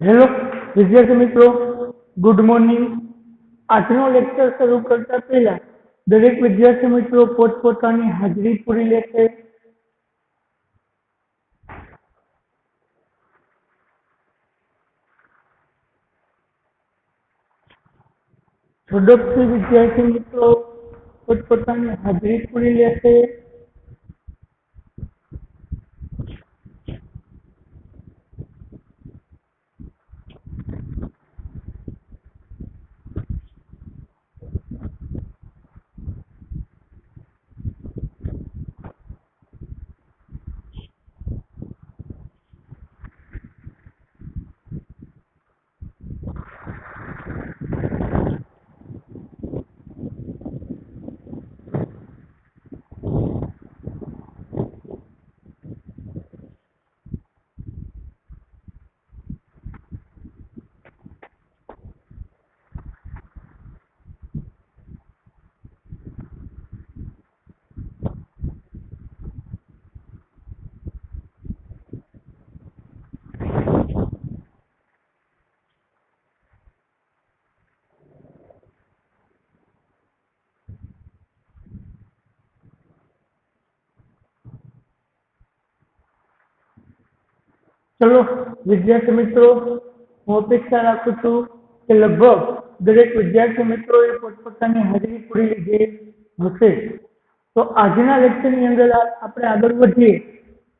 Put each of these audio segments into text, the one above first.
Hello વિદ્યાર્થી મિત્રો good morning આજનો લેક્ચર શરૂ કરતા પહેલા દરેક વિદ્યાર્થી મિત્રો પોતપોતાની હાજરી પૂરી લેશે ઝડપથી વિદ્યાર્થી મિત્રો પોતપોતાની હાજરી પૂરી લેશે ચલો, વિદ્યાર્થી મિત્રો, હું અપેક્ષા રાખું છું કે લગભગ દરેક વિદ્યાર્થી મિત્રોએ પોતપોતાની હાજરી પૂરી લીધી હશે. તો આજના લેક્ચરની અંદર આપણે આગળ વધીએ.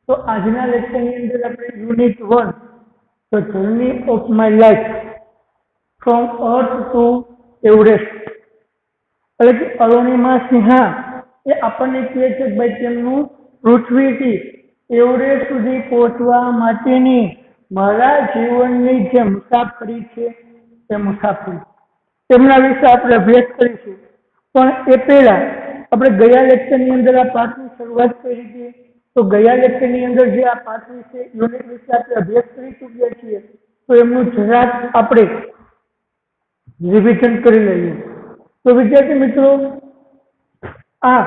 તો આજના લેક્ચરની અંદર આપણે unit one the journey of my life from earth to Everest એટલે કે અરુણિમા સિંહા એ આપણને કહે છે ભાઈ તેમનું પૃથ્વીથી એવરેસ્ટ સુધી પહોંચવા માટેની મારા જીવનની જે મુસાફરી છે તે મુસાફરી. તેમના વિશે આપણે અભ્યાસ કરીશું. પણ એ પહેલા આપણે ગયા લેક્ચરની અંદર આ પાઠની શરૂઆત કરી હતી. તો ગયા લેક્ચરની અંદર જે આ પાઠ વિશે, યુનિટ વિશે આપણે અભ્યાસ કરી ચૂક્યા છીએ, તો એમનું જરાક આપણે રિવિઝન કરી લઈએ. તો વિદ્યાર્થી મિત્રો, આ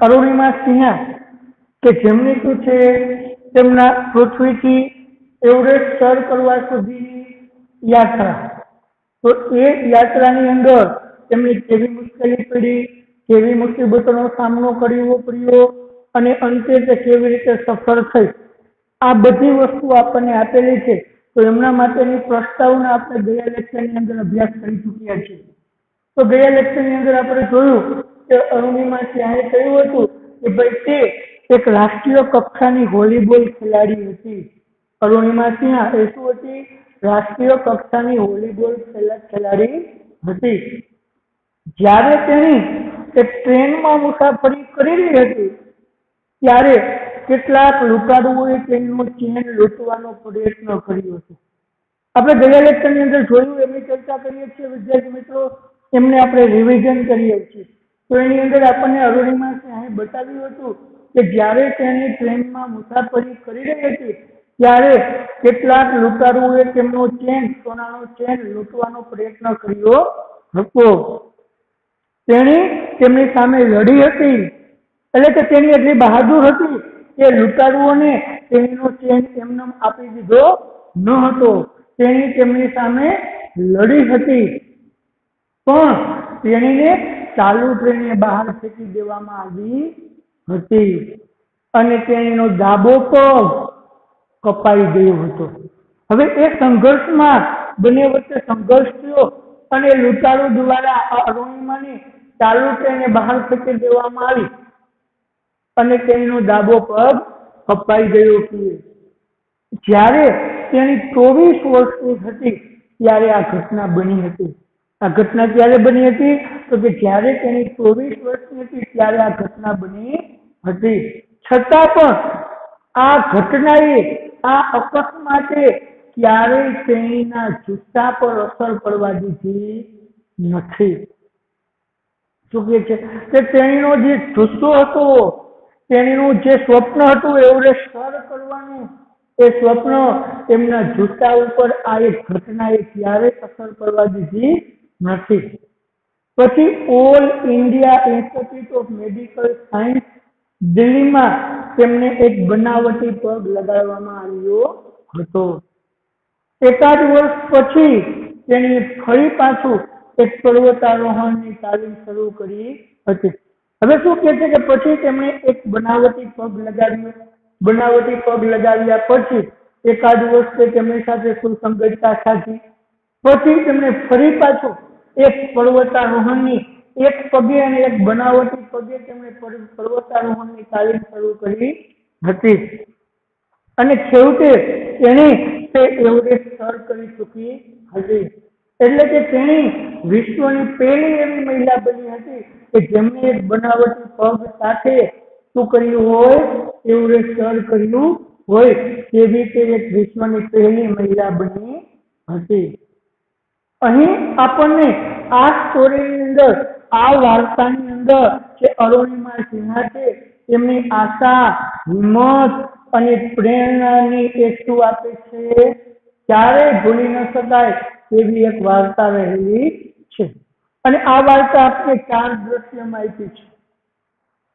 અરુણિમા સિંહા કે જેમની છે તેમના પૃથ્વીથી એવરેસ્ટ સર કરવા સુધીની યાત્રા. તો એ યાત્રાની અંદર તેમને કેવી મુશ્કેલી પડી, કેવી મુસીબતોનો સામનો કરવો પડ્યો, અને અંતે તે કેવી રીતે સફળ થઈ. આ બધી વસ્તુ આપણને આપેલી છે. તો એમના માટેની પ્રસ્તાવના આપણે ગયા લેક્ચરની અંદર અભ્યાસ કરી ચૂક્યા છીએ. તો ગયા લેક્ચરની અંદર આપણે જોયું કે અરુણિમા સિંહાએ કહ્યું હતું કે ભાઈ તે એક રાષ્ટ્રીય કક્ષાની વોલીબોલ ખેલાડી હતી. અરુણિમા સિંહા એ શું હતી? રાષ્ટ્રીય કક્ષાની વોલીબોલ ખેલા- ખેલાડી હતી. જ્યારે તેણી એક ટ્રેનમાં મુસાફરી કરી રહી હતી, ત્યારે કેટલાક લૂંટાડુઓએ ટ્રેનનું ચેન લૂંટવાનો પ્રયત્ન કર્યો હતો. આપણે ગયા લેક્ચરની અંદર જોયું, એમની ચર્ચા કરીએ છીએ. વિદ્યાર્થી મિત્રો, એમને આપણે રિવિઝન કરીએ છીએ. તો એની અંદર આપણને અરુણિમા સિંહાએ બતાવ્યું હતું કે જ્યારે તેની ટ્રેનમાં મુસાફરી કરી રહી હતી, ત્યારે કેટલાક લૂંટારુઓએ તેમનો ચેન, સોનાનો ચેન લૂંટવાનો પ્રયત્ન કર્યો હતો. તેણે તેમની સામે લડી હતી, એટલે કે તેની એટલી બહાદુર હતી કે લૂંટારુઓને તેણીનો ચેન એમને આપી દીધો ન હતો. તેણી તેમની સામે લડી હતી. પણ તેણીને ચાલુ ટ્રેને બહાર ફેંકી દેવામાં આવી હતી. અને તેનો ડાબો પગ કપાઈ ગયો હતો. હવે એ સંઘર્ષમાં બંને વચ્ચે સંઘર્ષ થયો અને લૂંટારૂ દ્વારા આ ચાલુ ટ્રેને બહાર ફેંકી દેવામાં આવી. અને તેનો ડાબો પગ કપાઈ ગયો જ્યારે તેની ચોવીસ વર્ષની હતી ત્યારે આ ઘટના બની હતી. આ ઘટના ક્યારે બની હતી? તો કે જ્યારે તેની ચોવીસ વર્ષની હતી ત્યારે આ ઘટના બની હતી. છતાં પણ આ ઘટનાએ આ અકસ્માતે ક્યારેય તેણીના જૂતા પર અસર પડવા દીધી નથી. શું કહે છે? કે તેણીનો જે જુસ્સો હતો, તેણીનું જે સ્વપ્ન હતું, એવરેસ્ટ સર કરવાનું, એ સ્વપ્ન તેમના જૂતા ઉપર આ એક ઘટનાએ ક્યારેય અસર પડવા દીધી નથી. પછી all India institute of medical science દિલ્હીમાં તેમને એક બનાવટી પગ લગાડવામાં આવ્યો હતો. એકાદ વર્ષ પછી તેણે ફરી પાછું એક પર્વતારોહણની તાલીમ શરૂ કરી હતી. હવે શું કહે છે કે પછી તેમણે એક બનાવટી પગ લગાવ્યો બનાવટી પગ લગાવ્યા પછી એકાદ વર્ષે તેમની સાથે સુસંગતતા સાધી. પછી તેમણે ફરી પાછું એક પર્વતારોહણની એક પગે અને એક બનાવટી પગે તેમણે પર્વતારોહણની તાલીમ શરૂ કરી હતી. અને છેવટે તેણે તે એવરેસ્ટ સર કરી ચૂકી હતી. એટલે કે તેણે વિશ્વની પહેલી એવી મહિલા બની હતી કે જેમણે એક બનાવટી પગ સાથે શું કર્યું હોય, એવરેસ્ટ સર કર્યું હોય તેવી તે એક વિશ્વની પહેલી મહિલા બની હતી. અહીં આપણને આ સ્ટોરીની અંદર આ વાર્તાની અંદર જે અરુણિમા સિંહા છે તેમની આશા, હિંમત અને પ્રેરણાની ટેસ્ટુ આપે છે. ક્યારેય ભૂલી ન શકાય એવી એક વાર્તા રહેલી છે. અને આ વાર્તા આપણે ચાર દ્રશ્યમાં આપી છે.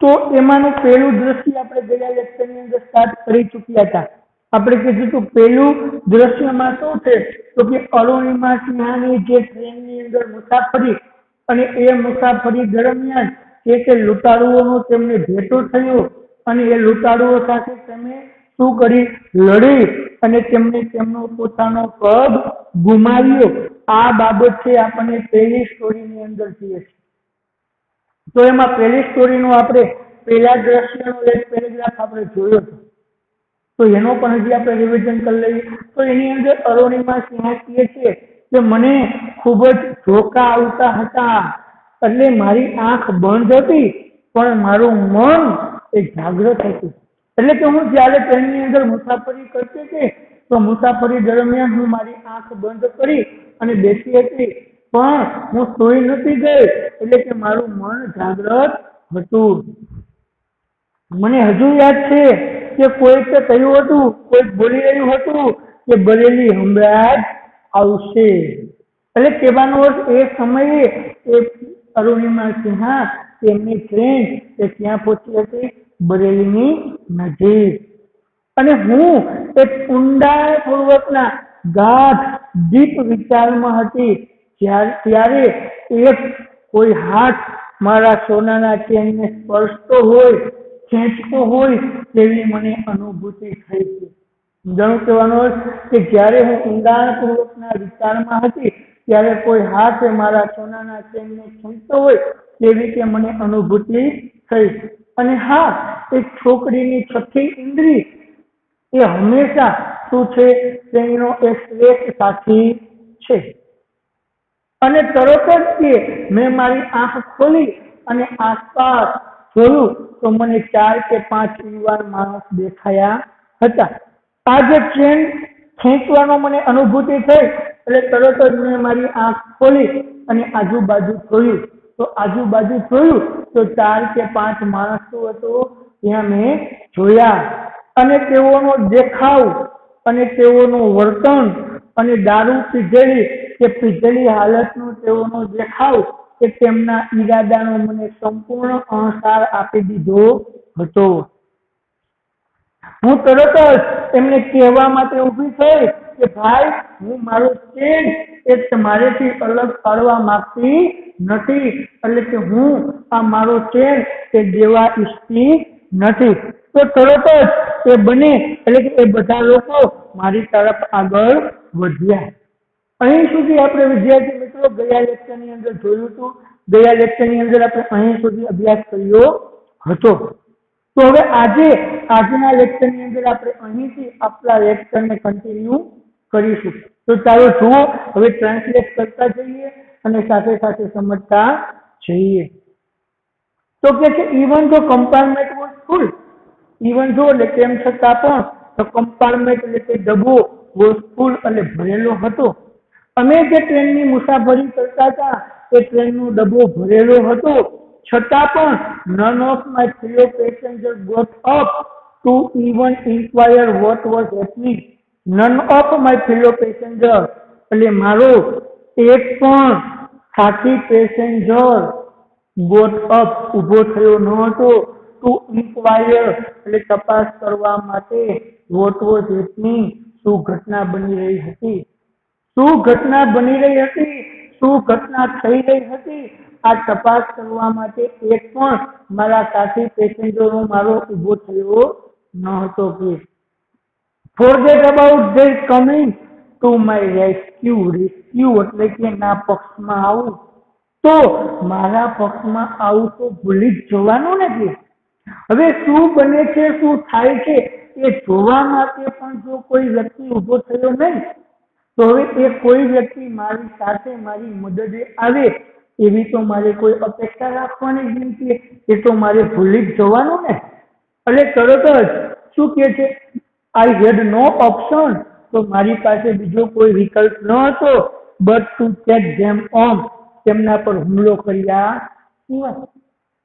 તો એમાંનું પહેલું દ્રશ્ય આપણે ગયા લેક્ચરની અંદર સ્ટાર્ટ કરી ચૂક્યા હતા. આપણે કીધું તો પહેલું દ્રશ્યમાં શું છે? તો કે અરુણિમા સિંહાની જે ટ્રેનની અંદર મુસાફરી અને એ મુસાફરી દરમિયાન તે લૂંટારુઓનો તેમને ભેટો થયો અને એ લૂંટારુઓ સાથે તમે શું કરી? લડી અને તેમને તેમનો પોતાનો પગ ગુમાવ્યો. આ બાબત છે આપણને પહેલી સ્ટોરીની અંદર જોઈએ છે. તો એમાં પહેલી સ્ટોરીનો આપણે પહેલા દ્રશ્યનો એક પેરેગ્રાફ આપણે જોયો હતો તો એનો પણ હજી આપણે રિવિઝન કરી લઈએ. તો એની અંદર અરુણિમા સિંહ કહે છે. કે મને ખૂબ જ ધોકા આવતા હતા. એટલે મારી આંખ બંધ હતી, પણ મારું મન એ જાગૃત હતું. એટલે કે હું જ્યારે ટ્રેનની અંદર મુસાફરી કરતી હતી, તો મુસાફરી દરમિયાન હું મારી આંખ બંધ કરી અને બેસી હતી. પણ હું સોઈ નથી ગઈ, એટલે કે મારું મન જાગૃત હતું. મને હજુ યાદ છે કે કોઈકે કહ્યું હતું કોઈક બોલી રહ્યું હતું કે, બરેલી હમણાં આવશે. એટલે કહેવાનો અર્થ એ સમયે એ અરુણિમા સિંહા તેમની ટ્રેન એ ત્યાં પહોંચી હતી બરેલીની નજીક. અને હું એ ઊંડાણપૂર્વકના ગાઢ દીપ વિચારમાં હતી. ત્યારે એક કોઈ હાથ મારા સોનાના ચેનને સ્પર્શતો હોય, ખેંચતો હોય તેવી મને અનુભૂતિ થઈ છે જાણું કહેવાનો કે જ્યારે હું ઊંડાણપૂર્વકના વિચારમાં હતી, ત્યારે કોઈ હાથ મારા સોનાના ચેનને ખેંચતો હોય તેવી કે મને અનુભૂતિ થઈ. અને હા, એક છોકરીની છઠ્ઠી ઇન્દ્રી એ હંમેશા શું છે? તેનો એક શ્રેષ્ઠ સાથી છે. અને તરત જ કે મેં મારી આંખ ખોલી અને આસપાસ જોયું તો મને ચાર કે પાંચ યુવાન માણસ દેખાયા હતા. આ જે ટ્રેન ખેંચવાનો મને અનુભૂતિ થઈ એટલે તરત જ મેં મારી આંખ ખોલી અને આજુબાજુ જોયું. તો આજુબાજુ જોયું તો ચાર કે પાંચ માણસો હતો ત્યાં મેં જોયા. અને તેઓનો દેખાવ અને તેઓનું વર્તન અને દારૂ પીધેલી કે પીધેલી હાલતનો તેઓનો દેખાવ કે તેમના ઈરાદાનો મને સંપૂર્ણ અણસાર આપી દીધો હતો. હું તરત જ એમને કહેવા માટે ઊભી થઈ કે, ભાઈ, હું મારો ચેન એ તમારેથી અલગ પાડવા માંગતી નથી. એટલે કે હું આ મારો ચેન તે દેવા ઈચ્છતી નથી. તો તરત જ એ બને. એટલે કે એ બધા લોકો મારી તરફ આગળ વધ્યા. અહીં સુધી આપણે વિદ્યાર્થી મિત્રો ગયા લેક્ચરની અંદર જોયું હતું. ગયા લેક્ચરની અંદર આપણે અહીં સુધી અભ્યાસ કર્યો હતો. તો હવે આજે, આજના લેક્ચરની અંદર આપણે અહીંથી આપણા લેક્ચરને કન્ટિન્યુ કરીશું. તો ચાલો જુઓ, હવે ટ્રાન્સલેટ કરતા જઈએ અને સાથે સાથે સમજતા જઈએ. તો કે છે ઇવન જો કમ્પાર્ટમેન્ટ વોઝ ફૂલ ઇવન જો એટલે તેમ છતાં પણ, તો કમ્પાર્ટમેન્ટ એટલે કે ડબ્બો વોઝ ફૂલ એટલે ભરેલો હતો. અમે જે ટ્રેનની મુસાફરી કરતા હતા, એ ટ્રેનનો ડબ્બો ભરેલો હતો. છતાં પણ none of my fellow passenger got up to even enquire what was happening none of my fellow passenger એટલે મારો એક પણ સાથી પેસેન્જર ગોટ અપ ઊભો થયો ન હતો ટુ ઇન્ક્વાયર એટલે તપાસ કરવા માટે વોટ વોઝ હેપનિંગ શું ઘટના બની રહી હતી. શું ઘટના બની રહી હતી, શું ઘટના થઈ રહી હતી આ તપાસ કરવા માટે એક પણ મારા સાથી પેસેન્જરો મારો ઊભો થયો ન હતો કે forget about their coming to my rescue rescue એટલે કે ના પક્ષમાં આવું. તો મારા પક્ષમાં આવું તો ભૂલી જ જવાનું નથી હવે શું બને છે, શું થાય છે, એ જોવા માટે પણ જો કોઈ વ્યક્તિ ઊભો થયો નહીં, તો હવે એ કોઈ વ્યક્તિ મારી સાથે મારી મદદે આવે એવી તો મારે કોઈ અપેક્ષા રાખવાની જ નથી. એ તો મારે ભૂલી જ જવાનું ને. એટલે તરત જ શું કે છે? આઈ હેડ નો ઓપ્શન તો મારી પાસે બીજો કોઈ વિકલ્પ ન હતો. But to take them on તેમના પર હુમલો કર્યા સિવાય.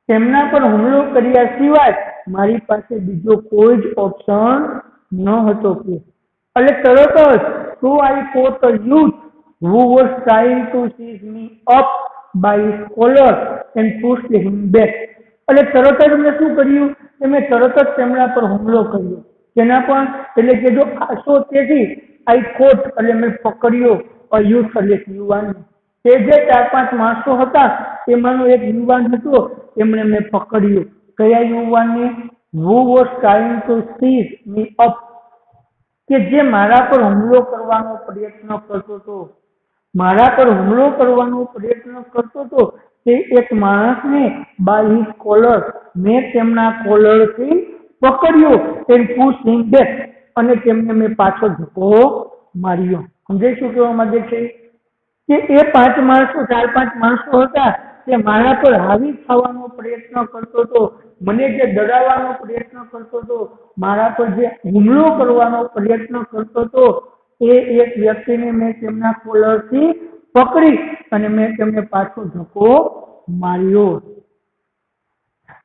તેમના પર હુમલો કર્યા સિવાય મારી પાસે બીજો કોઈ જ ઓપ્શન ન હતો કે. એટલે તરત જ to I caught a youth who was trying to seize me up by his collar and pushed him. એટલે તરત જ મેં શું કર્યું? મેં તરત જ તેમના પર હુમલો કર્યો. તેના પણ, એટલે કે જો આસો તેથી આઈ કોટ એટલે મેં પકડ્યો યુથ એટલે યુવાન. તે જે ચાર પાંચ માણસો હતા, તેમાંનો એક યુવાન હતો, એમણે મેં પકડ્યો. કયા યુવાનને? Who was trying to see me up કે જે મારા પર હુમલો કરવાનો પ્રયત્ન કરતો હતો. મારા પર હુમલો કરવાનો પ્રયત્ન કરતો હતો. તે એક માણસને બાય હિઝ કોલર, મેં તેમના કોલરથી પકડ્યો. એન્ડ પુશ બેક અને તેમને મેં પાછો ધક્કો માર્યો. સમજાય શું કહેવા માંગે છે? કે એ પાંચ માણસો, ચાર પાંચ માણસો હતા તે મારા પર હાવી થવાનો પ્રયત્ન કરતો હતો. મને જે ડરાવવાનો પ્રયત્ન કરતો હતો, મારા પર જે હુમલો કરવાનો પ્રયત્ન કરતો હતો એ એક વ્યક્તિને મેં તેમના કોલરથી પકડી અને મેં તેમને પાછો ધક્કો માર્યો.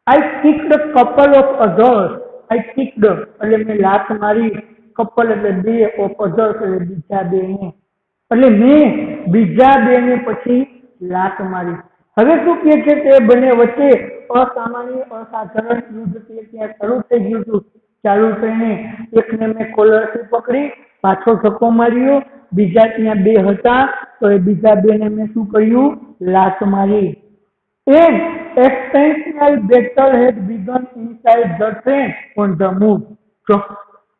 I kicked couple of others I kicked એટલે મેં લાત મારી. કપલ એટલે બે ઓફ અધર્સ એટલે બીજા બે ને એટલે મેં બીજા બે ને પછી લાત મારી. હવે શું કે છે તે બંને વચ્ચે અસામાન્ય, અસાધારણ યુદ્ધ તે ત્યાં શરૂ થઈ ગયું હતું. ચાલુ થઈને એકને મેં કોલરથી પકડી પાછો ધક્કો માર્યો. બીજા ત્યાં બે હતા. તો એ બીજા બેને મેં શું કર્યું લાત મારી. An extensional battle had began inside the train on the move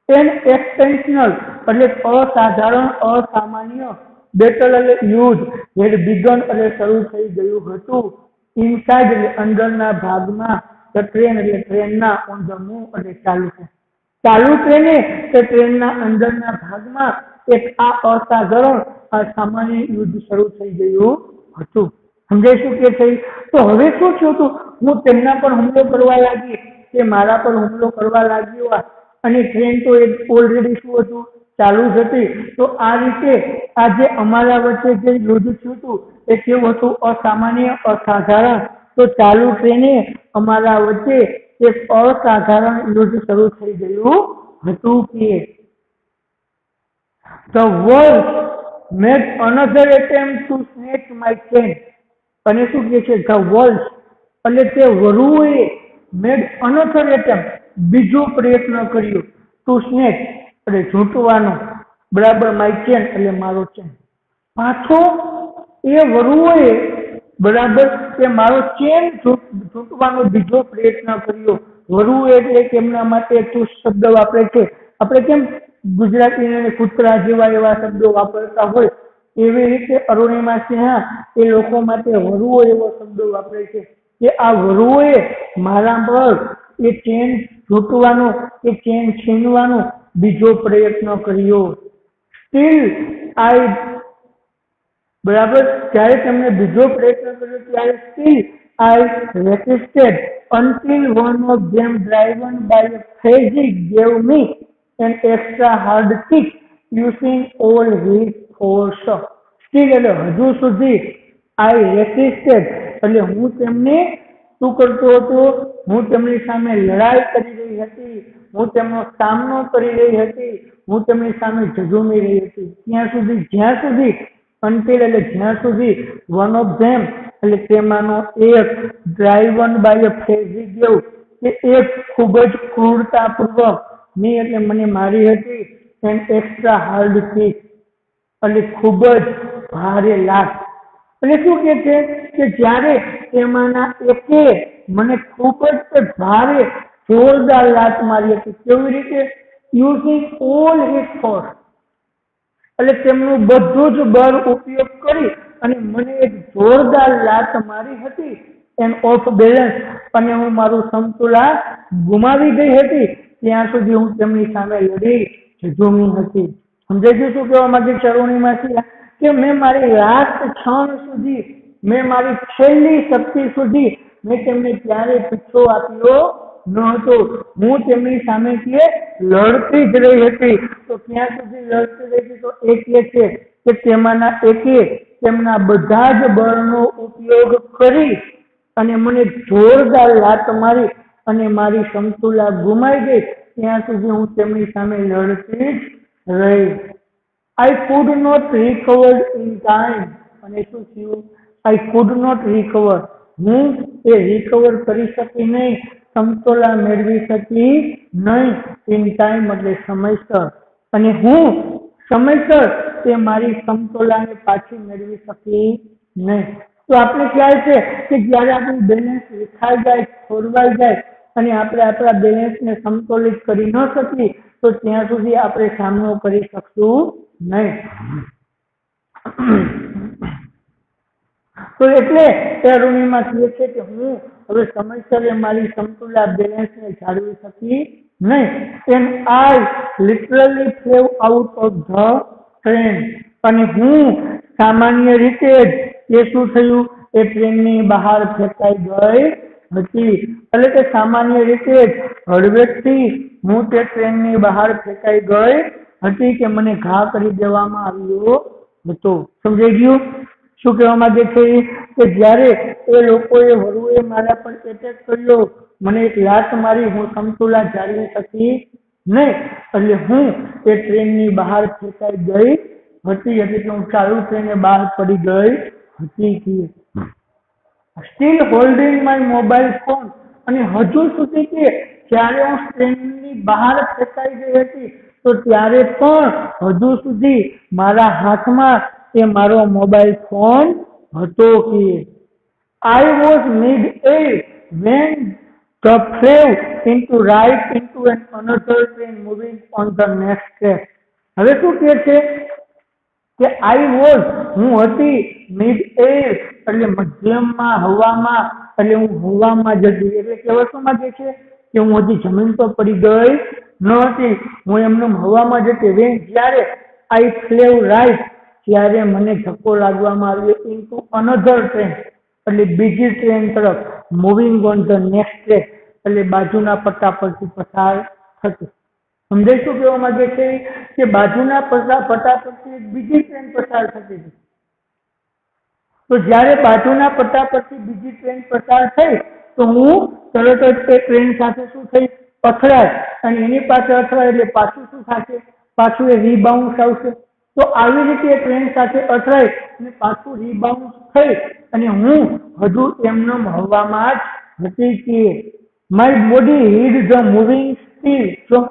an an એટલે અસાધારણ, અસામાન્ય. બેટલ એટલે યુદ્ધ. હેડ બિગન એટલે શરૂ થઈ ગયું હતું. ઇનસાઇડ એટલે અંદરના ભાગમાં. ધ ટ્રેન એટલે ટ્રેનના ઓન ધ મૂવ એટલે ચાલુ છે ચાલુ ટ્રેને કે ટ્રેનના અંદરના ભાગમાં એક આ અસાધારણ અસામાન્ય યુદ્ધ શરૂ થઈ ગયું હતું. સમજાય કે થઈ? તો હવે શું થયું હતું? હું તેમના પર હુમલો કરવા લાગી તે મારા પર હુમલો કરવા લાગ્યો અને ટ્રેન તો એક ઓલરેડી શું હતું? ચાલુ જ હતી. તો આ રીતે આ જે અમારા વચ્ચે જે યુદ્ધ થયું હતું, એ કેવું હતું? અસામાન્ય, અસાધારણ. તો ચાલુ ટ્રેને અમારા વચ્ચે એક અસાધારણ યુદ્ધ શરૂ થઈ ગયું હતું કે The wolf made another attempt to snatch my chain. અને શું કહે છે? ધ વર્લ્ડ એટલે તે વરુએ મેડ અનથર એટેમ્પ બીજો પ્રયત્ન કર્યો ટુ સ્નેચ એટલે ઝૂંટવાનો બરાબર માય ચેન એટલે મારો ચેન પાછો એ વરુએ બરાબર તે મારો ચેન તૂટવાનો બીજો પ્રયત્ન કર્યો. વરુ એટલે કે એમના માટે તું શબ્દ વાપરે છે. આપણે કેમ ગુજરાતી કૂતરા જેવા એવા શબ્દો વાપરતા હોય, એવી રીતે અરુણિમા સિંહા એ લોકો માટે વરુઓ એવો શબ્દ વાપરે છે કે આ વરુઓએ મારા પર એ ચેન તૂટવાનો, એ ચેન છીનવાનો બીજો પ્રયત્ન કર્યો. સ્ટીલ આઈ બરાબર? જ્યારે તેમણે બીજો પ્રયત્ન કર્યો ત્યારે still I resisted until one of them driven by a crazy gave me an extra hard kick using all his force. Still એટલે હજુ સુધી આઈ રેસિસ્ટેડ એટલે હું તેમને શું કરતો હતો? હું તેમની સામે લડાઈ કરી રહી હતી. હું તેમનો સામનો કરી રહી હતી. હું તેમની સામે ઝઝુમી રહી હતી. ત્યાં સુધી, જ્યાં સુધી અંતિલ એટલે જ્યાં સુધી વન ઓફ ધેમ એટલે તેમાંનો એક ડ્રાઈવન બાય ફેઝિગેવ કે એક ખૂબ જ ક્રૂરતાપૂર્વક, ની એટલે મને મારી હતી એન્ડ એક્સ્ટ્રા હાર્ડથી અને ખૂબ જ ભારે લાત એટલે શું કે છે કે જ્યારે તેમાંના એકે મને ખૂબ જ ભારે જોરદાર લાત મારી હતી. કેવી રીતે? યુઝિંગ ઓલ હિટ ફોર્સ એટલે તેમનું બધું જ બળ ઉપયોગ કરી અને મને એક જોરદાર લાત મારી હતી એન્ડ ઓફ બેલેન્સ. અને હું મારું સમતુલા ગુમાવી ગઈ હતી. ત્યાં સુધી હું તેમની સામે લડી ઝૂમી હતી. સમજાઈ શું કહેવા માંગે ચરોણીમાંથી કે મેં મારી લાસ્ટ ક્ષણ સુધી, મેં મારી છેલ્લી શક્તિ સુધી, મેં તેમને ક્યારે પીછો આપ્યો ન હતો. હું તેમની સામે કે લડતી જ રહી હતી. તો ક્યાં સુધી લડતી રહી હતી તો એ છે કે તેમાંના એકે તેમના બધા જ બળનો ઉપયોગ કરી અને મને જોરદાર લાત મારી અને મારી સમતુલા ગુમાઈ ગઈ ત્યાં સુધી હું તેમની સામે લડતી જ રહી. I could not recover in time અને શું થયું? આઈ કુડ નોટ રિકવર હું એ રિકવર કરી શકી નહીં. સમતોલા મેળવી શકી નહીં ઇન ટાઈમ એટલે સમયસર. અને હું સમયસર તે મારી સમતોલાને પાછી મેળવી શકી નહીં. તો આપણે ખ્યાલ છે કે જ્યારે આપણું બેલેન્સ વિખાઈ જાય, ખોરવાઈ જાય અને આપણે આપણા બેલેન્સને સમતોલિત કરી ન શકીએ, તો ત્યાં સુધી આપણે સામનો કરી શકશું નહીં. તો એટલે તે અરુણિમા કહે છે કે હું હવે સમયસર મારી સમતુલા બેલેન્સને જાળવી શકી નહીં. એમ I literally flew out of the train અને હું સામાન્ય રીતે જ એ શું થયું? એ ટ્રેનની બહાર ફેંકાઈ ગઈ હતી. એટલે કે સામાન્ય રીતે જ હળવેકથી હું તે ટ્રેનની બહાર ફેંકાઈ ગઈ હતી કે મને ઘા કરી દેવામાં આવ્યો હતો. સમજાઈ ગયું? શું કહેવા માંગે છે કે જ્યારે એ લોકોએ વરુએ મારા પર એટેક કર્યો, મને એક લાત મારી, હું સમતુલા જાળવી શકી નહીં. એટલે હું એ ટ્રેનની બહાર ફેંકાઈ ગઈ. હતી એટલે કે હું ચાલુ ટ્રેને બહાર પડી ગઈ હતી. Still holding my mobile phone અને હજુ સુધી કે જ્યારે હું ટ્રેનની બહાર ફેંકાઈ ગઈ હતી, તો ત્યારે પણ હજુ સુધી મારા હાથમાં તે મારો મોબાઈલ ફોન હતો કે I was mid air when the flew into right into an another train moving on the next track હવે શું કહે છે? કે આઈ વોઝ હું હતી મિડ એજ એટલે મધ્યમમાં, હવામાં, એટલે હું હવામાં જતી એટલે કેવા શું જે છે? કે હું હજી જમીન પર પડી ગઈ ન હતી. હું એમને હવામાં જતી રેન જ્યારે આઈ ફ્લેવ રાઈટ ત્યારે મને ધક્કો લાગવામાં આવ્યો. ઇન્ટુ અનધર ટ્રેન એટલે બીજી ટ્રેન તરફ moving on the next track એટલે બાજુના પટ્ટા પરથી પસાર થતું. સમજાય શું કહેવા માંગે છે? કે બાજુના પટ્ટા પટ્ટા પરથી બીજી ટ્રેન પસાર થતી હતી. તો જ્યારે બાજુના પટ્ટા પરથી બીજી ટ્રેન પસાર થઈ, તો હું તરત જ તે ટ્રેન સાથે શું થઈ? અથડાય. અને એની પાસે અથડાય એટલે પાછું શું થશે? પાછું એ રીબાઉન્સ આવશે. તો આવી રીતે ટ્રેન સાથે અથડાય અને પાછું રીબાઉન્સ થઈ અને હું હજુ એમનો હવામાં જ હતી કે my body hit the moving speed જો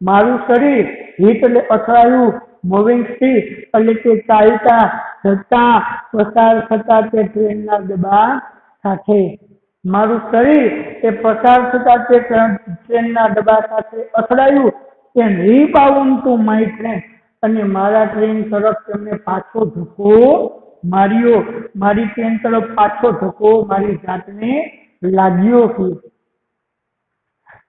મારું શરીર હીટ એટલે અથડાયું મૂવિંગ સ્પીડ એટલે કે ચાલતા જતા, પસાર થતા તે ટ્રેનના દબાણ સાથે. મારું શરીર એ પસાર થતા તે ટ્રેનના ડબ્બા સાથે અથડાયું કે રીબાઉન્ડ ટુ માય ટ્રેન અને મારા ટ્રેન તરફ તેમણે પાછો ધક્કો માર્યો મારી ટ્રેન તરફ પાછો ધક્કો મારી જાતને લાગ્યો કે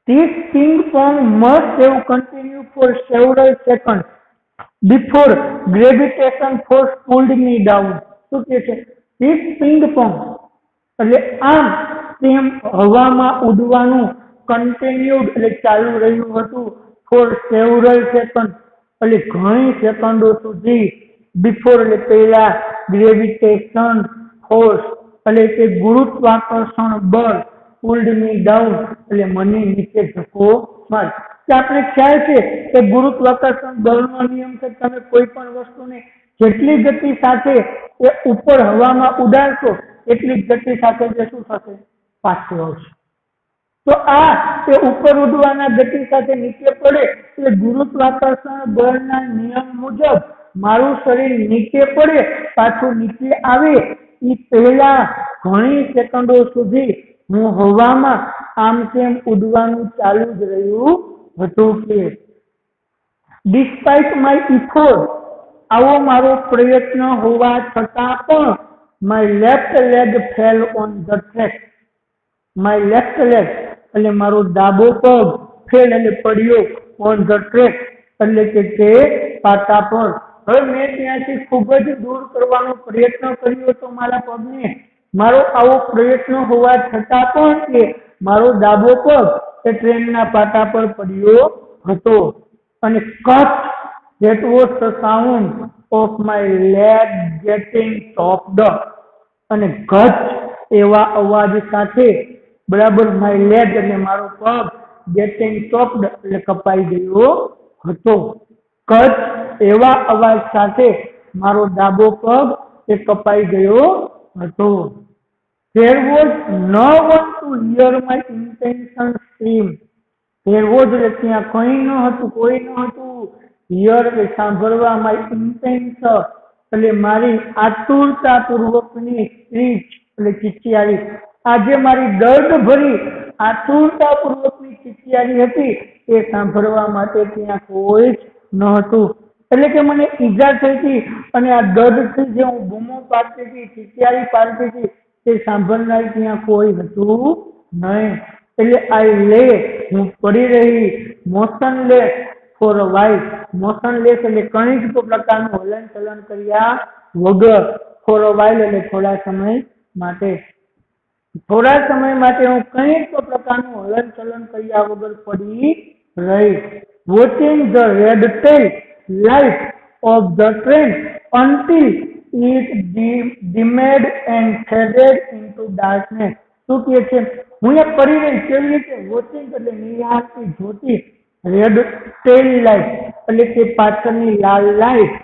This ping pong must have continued for several seconds before gravitation force pulled me down. શું કે છે This ping pong એટલે આમ તેમ હવામાં ઉડવાનું કન્ટિન્યુડ એટલે ચાલુ રહ્યું હતું ફોર સેવરલ સેકન્ડ એટલે ઘણી સેકન્ડો સુધી બિફોર એટલે પહેલા ગ્રેવિટેશન ફોર્સ એટલે કે ગુરુત્વાકર્ષણ બળ પુલ્ડ મી ડાઉન એટલે મને નીચે ધક્કો માર આપણે ખ્યાલ છે કે ગુરુત્વાકર્ષણ બળનો નિયમ છે તમે કોઈ પણ વસ્તુને જેટલી ગતિ સાથે એ ઉપર હવામાં ઉડાડશો, એટલી ગતિ સાથે જે શું થશે? પાછું આવશે. તો આ તે ઉપર ઉડવાના ગતિ સાથે નીચે પડે એટલે ગુરુત્વાકર્ષણ બળના નિયમ મુજબ મારું શરીર નીચે પડે, પાછું નીચે આવે. એ પહેલા ઘણી સેકન્ડો સુધી હું હવામાં આમ તેમ ઉડવાનું ચાલુ જ રહ્યું હતું કે ડિસ્પાઇટ માય ઇફોર્ટ આવો મારો પ્રયત્ન હોવા છતાં પણ my left leg fell on the track my left leg એટલે મારો ડાબો પગ ફેલ એટલે પડ્યો. ઓન ધ ટ્રેક એટલે કે તે પાટા પર. હવે મેં ત્યાંથી ખૂબ જ દૂર કરવાનો પ્રયત્ન કર્યો હતો મારા પગને. મારો આવો પ્રયત્ન હોવા છતાં પણ કે મારો ડાબો પગ એ ટ્રેનના પાટા પર પડ્યો હતો. અને cut that was sound of my leg ટોપ ડ અને ગચ એવા અવાજ સાથે બરાબર? માય લેગ એટલે મારો પગ ગેટિંગ ચોપ્ડ એટલે કપાઈ ગયો હતો. કચ એવા અવાજ સાથે મારો ડાબો પગ એ કપાઈ ગયો હતો. There was no one to hear my intention scream. There was એટલે ત્યાં કંઈ ન હતું, કોઈ ન હતું. હિયર એટલે સાંભળવા માય ઇન્ટેન્સ એટલે મારી આતુરતા પૂર્વકની સ્પીચ એટલે ચિચિયારી આજે મારી દર્દ ભરી આતુરતા પૂર્વકની ચિચિયારી હતી, એ સાંભળવા માટે ત્યાં કોઈ જ ન હતું. એટલે કે મને ઈજા થઈ હતી અને આ દર્દથી જે હું બૂમો પાડતી હતી ચિચિયારી પાડતી હતી, તે સાંભળનાર ત્યાં કોઈ હતું નહીં. એટલે આઈ લે, હું પડી રહી, મોશન લે ફોર અ મોશન લેસ એટલે કંઈ જ પ્રકારનું હલન ચલન કર્યા વગર. ફોર વાઇલ એટલે થોડા સમય માટે. થોડા સમય માટે હું કંઈ તો પ્રકારનું હલન ચલન કર્યા વગર પડી રહી watching the red tail light of the train until it dimmed and faded into darkness શું કહે છે? હું એ પડી રહી કેવી રીતે વોચિંગ એટલે નિહાળતી, જોતી રેડ ટેલ લાઈટ એટલે કે પાછળની લાલ લાઈટ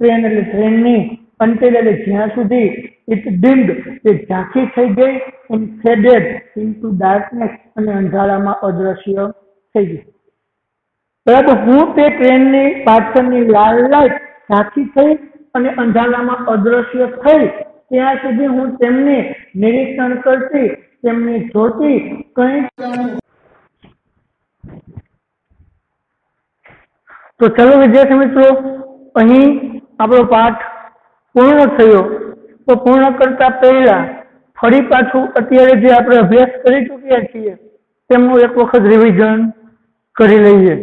ટ્રેન એટલે ટ્રેનની અંટેલ એટલે જ્યાં સુધી ઇટ ડીમ્ડ તે ઝાંખી થઈ ગઈ એન્ડ ફેડેડ ઇન્ટુ ડાર્કનેસ અને અંધારામાં અદ્રશ્ય થઈ ગઈ બરાબર હું તે ટ્રેનની પાછળની લાલ લાઈટ ઝાંખી થઈ અને અંધારામાં અદ્રશ્ય થઈ, ત્યાં સુધી હું તેમને નિરીક્ષણ કરતી, તેમને જોતી કંઈ તો ચલો વિદ્યાર્થી મિત્રો, અહીં આપણો પાઠ પૂર્ણ થયો. તો પૂર્ણ કરતા પહેલા ફરી પાછું અત્યારે જે આપણે અભ્યાસ કરી ચૂક્યા છીએ, તેમનું એક વખત રિવિઝન કરી લઈએ.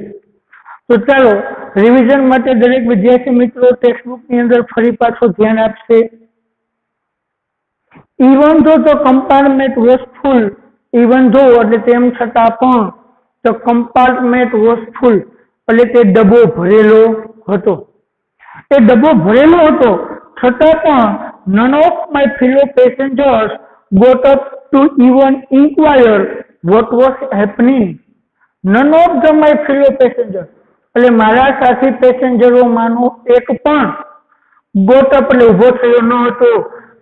તો ચાલો રિવિઝન માટે દરેક વિદ્યાર્થી મિત્રો ટેક્સ્ટબુકની અંદર ફરી પાછું ધ્યાન આપશે. ઇવન ધો તો કમ્પાર્ટમેન્ટ વોઝ ઇવન ધો એટલે તેમ છતાં પણ તો કમ્પાર્ટમેન્ટ વોઝ એટલે તે ડબ્બો ભરેલો હતો. એ ડબ્બો ભરેલો હતો છતાં પણ none of my fellow passengers got up to even enquire what was happening none of the my fellow passenger એટલે મારા સાથી પેસેન્જરોમાંનો એક પણ ગોટ અપ એટલે ઊભો થયો ન હતો.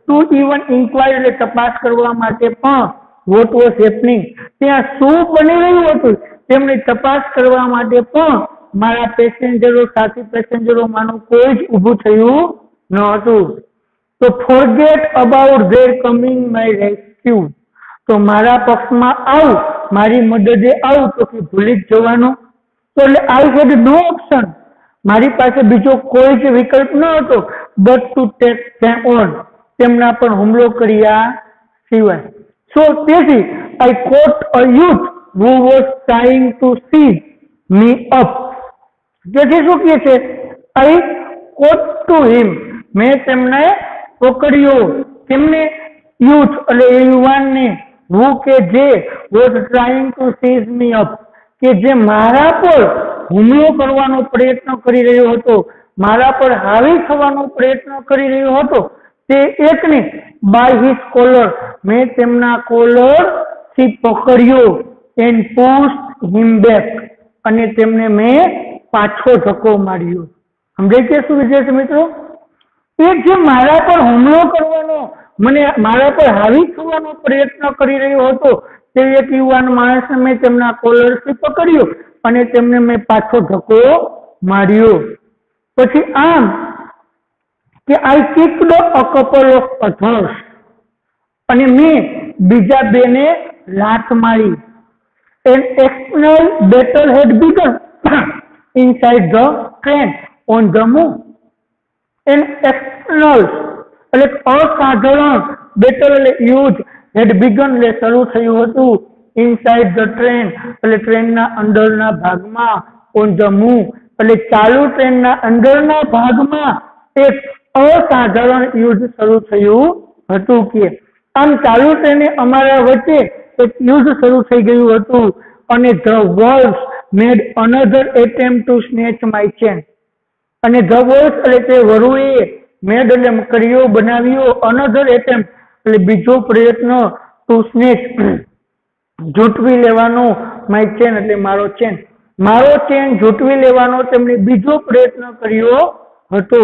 ટુ ઇવન ઇન્ક્વાયર તપાસ કરવા માટે પણ વોટ વોઝ હેપનિંગ ત્યાં શું બની રહ્યું હતું તેમની તપાસ કરવા માટે પણ મારા પેસેન્જરો સાથી પેસેન્જરોમાંનું કોઈ જ ઊભું થયું ન હતું. તો forget about their coming my rescue તો મારા પક્ષમાં આવું, મારી મદદે આવું, તો કે ભૂલી જ જવાનું. તો એટલે આઈ હેડ નો ઓપ્શન મારી પાસે બીજો કોઈ જ વિકલ્પ ન હતો but to take them on તેમના પર હુમલો કર્યા સિવાય. સો તેથી I caught a youth who was trying to see me up તેથી શું કહે છે? આઈ કોટ ટુ હિમ મેં તેમને પકડ્યો. તેમને યુથ એટલે એ યુવાનને હું કે જે was trying to seize me up કે જે મારા પર હુમલો કરવાનો પ્રયત્ન કરી રહ્યો હતો, મારા પર હાવી થવાનો પ્રયત્ન કરી રહ્યો હતો, તે એકને બાય હિઝ કોલર મેં તેમના કોલરથી પકડ્યો એન્ડ પુસ્ટ હિમ બેક અને તેમને મેં પાછો ધક્કો માર્યો. સમજાય કે શું વિદ્યાર્થી મિત્રો? એ જે મારા પર હુમલો કરવાનો, મને મારા પર હાવી થવાનો પ્રયત્ન કરી રહ્યો હતો, તે એક યુવાન માણસને મેં તેમના કોલરથી પકડ્યો અને તેમને મેં પાછો ધક્કો માર્યો. પછી આમ કે આઈ કિકડ અ કપલ ઓફ પથર્સ અને મેં બીજા બેને લાત મારી. An external battle had begun inside the train on the move an external એટલે અસાધારણ બેટલ એટલે યુદ્ધ હેડ બિગન એટલે શરૂ થયું હતું. ઇનસાઇડ ધ ટ્રેન એટલે ટ્રેનના અંદરના ભાગમાં ઓન ધ મૂવ એટલે ચાલુ ટ્રેનના અંદરના ભાગમાં એક અસાધારણ યુદ્ધ શરૂ થયું હતું કે. આમ ચાલુ ટ્રેને અમારા વચ્ચે એક યુદ્ધ શરૂ થઈ ગયું હતું. અને the world made another attempt to snatch my chain અને ધ વર્લ્ડ એટલે તે વરુએ મેડ એટલે કર્યો, બનાવ્યો, અનધર એટેમ્પ એટલે બીજો પ્રયત્ન ટુ સ્નેચ ઝૂંટવી લેવાનો માય ચેન એટલે મારો ચેન મારો ચેન જૂટવી લેવાનો તેમણે બીજો પ્રયત્ન કર્યો હતો.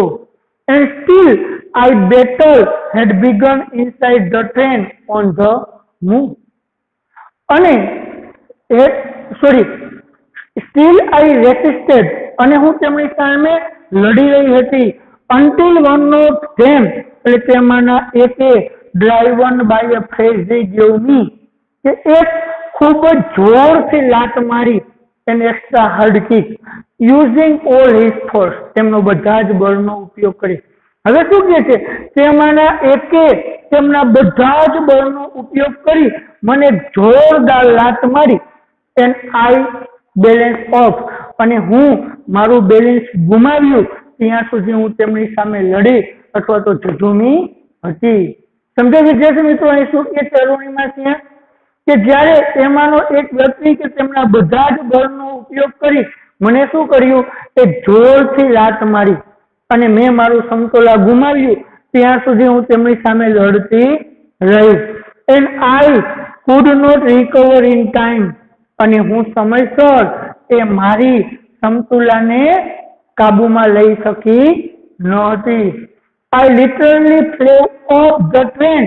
And still I battle had began inside the train on the move અને એ સોરી સ્ટીલ આઈ રેસિસ્ટેડ અને હું તેમની સામે લડી રહી હતી. અન્ટિલ વન ઓફ ધેમ એટલે તેમાંના એકે બાય અ ફ્રેઝી ગેવ મી કે એક ખૂબ જ જોરથી લાત મારી an extra hard kick using all his force તેમનો બધા જ બળનો ઉપયોગ કરી. હવે શું કે છે? તેમાંના એકે તેમના બધા જ બળનો ઉપયોગ કરી, મને જોરદાર લાત મારી એન્ડ આઈ બેલેન્સ ઓફ અને હું મારું બેલેન્સ ગુમાવ્યું ત્યાં સુધી હું તેમની સામે લડી અથવા તો ઝઝુમી હતી. સમજાય વિદ્યાર્થી મિત્રો, અહીં શું કે છે અરુણિમા સિંહ કે જ્યારે એમાંનો એક વ્યક્તિ કે તેમના બધા જ બળનો ઉપયોગ કરી, મને શું કર્યું? કે જોરથી લાત મારી અને મેં મારું સમતોલા ગુમાવ્યું. ત્યાં સુધી હું તેમની સામે લડતી રહી and I could not recover in time અને હું સમયસર એ મારી સમતુલાને કાબુમાં લઈ શકી નહોતી. હતી I literally flew of the train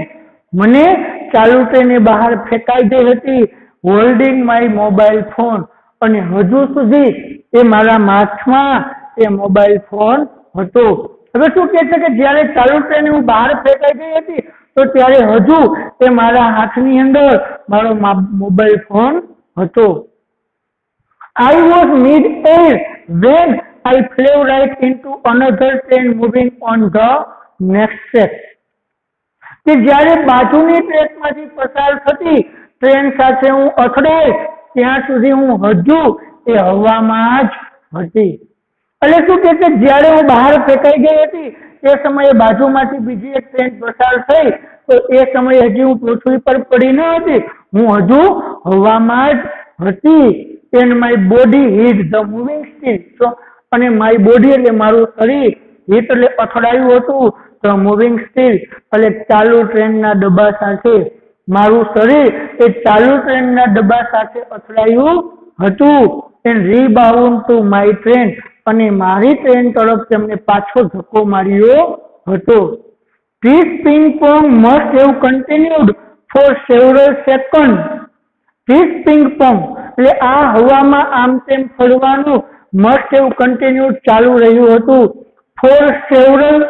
મને ચાલુ ટ્રેને બહાર ફેંકાઈ ગઈ હતી. હોલ્ડિંગ માય મોબાઈલ ફોન અને હજુ સુધી એ મારા માથમાં એ મોબાઈલ ફોન હતો. હવે શું કે છે કે જ્યારે ચાલુ ટ્રેને હું બહાર ફેંકાઈ ગઈ હતી, તો ત્યારે હજુ એ મારા હાથની અંદર મારો મોબાઈલ ફોન હતો. I was mid-air when I flew right into another train moving on the next track. કે જ્યારે બાજુની ટ્રેકમાંથી પસાર થતી ટ્રેન સાથે હું અથડાઈ ત્યાં સુધી હું હજુ એ હવામાં જ હતી. એટલે શું કે જ્યારે હું બહાર ફેંકાઈ ગઈ હતી, એ સમયે બાજુમાંથી બીજી એક ટ્રેન પસાર થઈ, તો એ સમયે હજી હું પૃથ્વી પર પડી ન હતી. હું હજુ હવામાં જ હતી. And my body hit the moving steel અને માય બોડી એટલે મારું શરીર. હિટ એટલે અથડાયું હતું, તો મૂવિંગ સ્ટીલ એટલે ચાલુ ટ્રેનના ડબ્બા સાથે મારું શરીર એ ચાલુ ટ્રેનના ડબ્બા સાથે અથડાયું હતું. And rebound to my train અને મારી ટ્રેન તરફ તેમને પાછો ધક્કો માર્યો હતો. This ping pong must have continued for several second this ping pong એટલે આ હવામાં આમ તેમ ફરવાનું મસ્ટ એવું કન્ટિન્યુ ચાલુ રહ્યું હતું. ફોર સેવરલ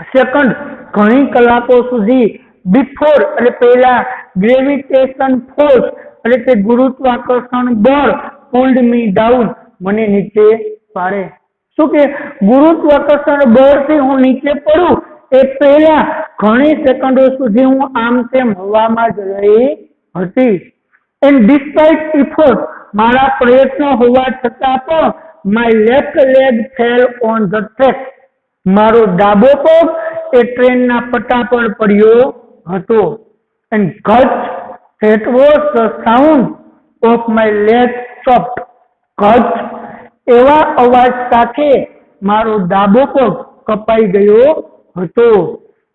સેકન્ડ ઘણી કલાકો સુધી બિફોર એટલે પહેલા ગ્રેવિટેશન ફોર્સ એટલે કે ગુરુત્વાકર્ષણ બળ પુલ્ડ મી ડાઉન મને નીચે પાડે. શું કે? ગુરુત્વાકર્ષણ બળથી હું નીચે પડું એ પહેલા ઘણી સેકન્ડો સુધી હું આમ તેમ હવામાં જ રહી હતી. એન્ડ ડિસ્પાઇટ ઇફોર્ટ મારા પ્રયત્નો હોવા છતાં પણ my left leg fell on the track મારો ડાબો પગ એ ટ્રેનના પટ્ટા પર પડ્યો હતો. એન્ડ ઘટ that was the sound of my leg chopped ગચ એવા અવાજ સાથે મારો ડાબો પગ કપાઈ ગયો હતો.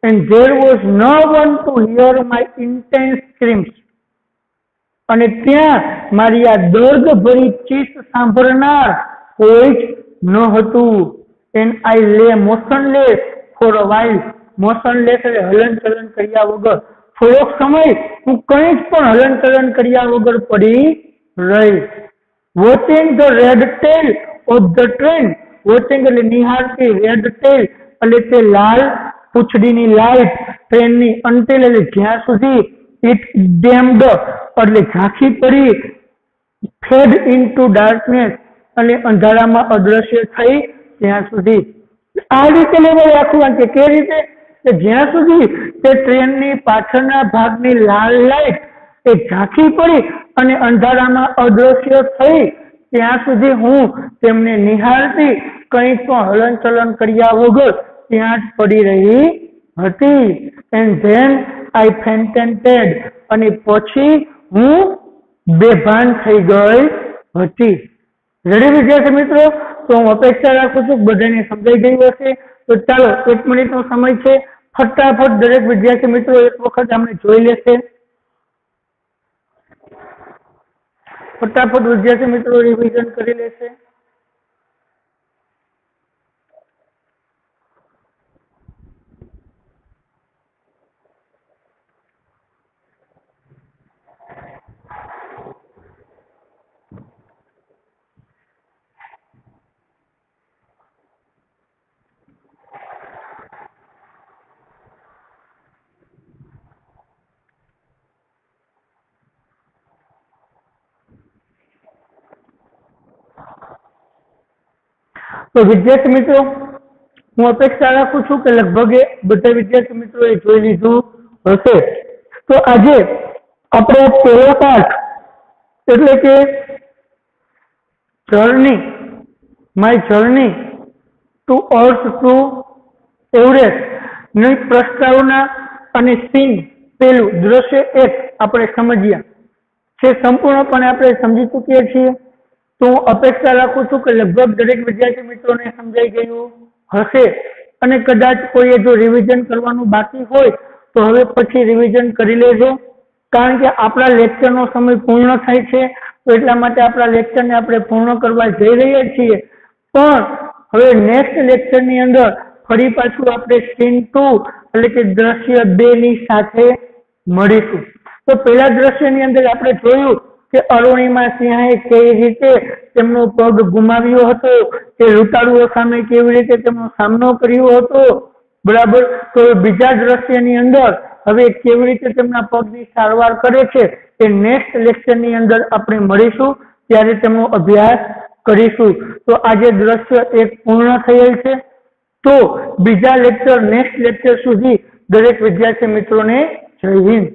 And there was no one to hear my intense screams અને ત્યાં મારી આ દર્દ ભરી ચીસ સાંભળનાર કોઈ જ ન હતું and I lay motionless for a while motionless એટલે હલન ચલન કર્યા વગર. થોડોક સમય હું કંઈ જ પણ હલન ચલન કર્યા વગર પડી રહી watching the red tail of the train watching એટલે નિહાળતી રેડ ટેલ એટલે તે લાલ પૂંછડીની લાઈટ. ટ્રેનની અંતે એટલે જ્યાં સુધી ઇટ ડેમ્ડ એટલે ઝાંખી પડી ફેડ ઇનટુ ડાર્કનેસ અને અંધારામાં અદ્રશ્ય થઈ ત્યાં સુધી. આ રીતે લેવાય આખું વાંચે કે રીતે? કે જ્યાં સુધી તે ટ્રેનની પાછળના ભાગની લાલ લાઈટ એ ઝાંખી પડી અને અંધારામાં અદ્રશ્ય થઈ, ત્યાં સુધી હું તેમને નિહાળતી કંઈ પણ હલનચલન કર્યા વગર ત્યાં જ પડી રહી હતી. એન્ડ ધેન આઈ ફેન્ટેન્ટેડ અને પછી હું બેભાન થઈ ગઈ હતી. રેડી વિદ્યાર્થી મિત્રો? તો હું અપેક્ષા રાખું છું બધાને સમજાઈ ગયું હશે. તો ચાલો, એક મિનિટનો સમય છે. ફટાફટ દરેક વિદ્યાર્થી મિત્રો એક વખત અમને જોઈ લેશે. ફટાફટ વિદ્યાર્થી મિત્રો રિવિઝન કરી લેશે. તો વિદ્યાર્થી મિત્રો, હું અપેક્ષા રાખું છું કે લગભગ બધા વિદ્યાર્થી મિત્રોએ જોઈ લીધું હશે. તો આજે આપણે પહેલો પાઠ એટલે કે journey my journey to earth to એવરેસ્ટની પ્રસ્તાવના અને સીન પેલું દ્રશ્ય એક આપણે સમજ્યા. છે સંપૂર્ણપણે આપણે સમજી ચૂકીએ છીએ. તો હું અપેક્ષા રાખું છું કે લગભગ દરેક વિદ્યાર્થી મિત્રોને સમજાઈ ગયું હશે. અને કદાચ કોઈએ જો રિવિઝન કરવાનું બાકી હોય, તો હવે પછી રિવિઝન કરી લેજો. કારણ કે આપણા લેક્ચરનો સમય પૂર્ણ થાય છે, તો એટલા માટે આપણા લેક્ચરને આપણે પૂર્ણ કરવા જઈ રહ્યા છીએ. પણ હવે નેક્સ્ટ લેક્ચરની અંદર ફરી પાછું આપણે સીન ટુ એટલે કે દ્રશ્ય બે ની સાથે મળીશું. તો પેલા દ્રશ્યની અંદર આપણે જોયું કે અરુણિમા સિંહાએ કેવી રીતે તેમનો પગ ગુમાવ્યો હતો? કે લૂંટારુઓ સામે કેવી રીતે તેમનો સામનો કર્યો હતો? બરાબર? તો બીજા દ્રશ્યની અંદર હવે કેવી રીતે તેમના પગની સારવાર કરે છે એ નેક્સ્ટ લેક્ચરની અંદર આપણે મળીશું, ત્યારે તેમનો અભ્યાસ કરીશું. તો આજે દ્રશ્ય એક પૂર્ણ થયેલ છે. તો બીજા લેક્ચર નેક્સ્ટ લેક્ચર સુધી દરેક વિદ્યાર્થી મિત્રોને જય હિન્દ.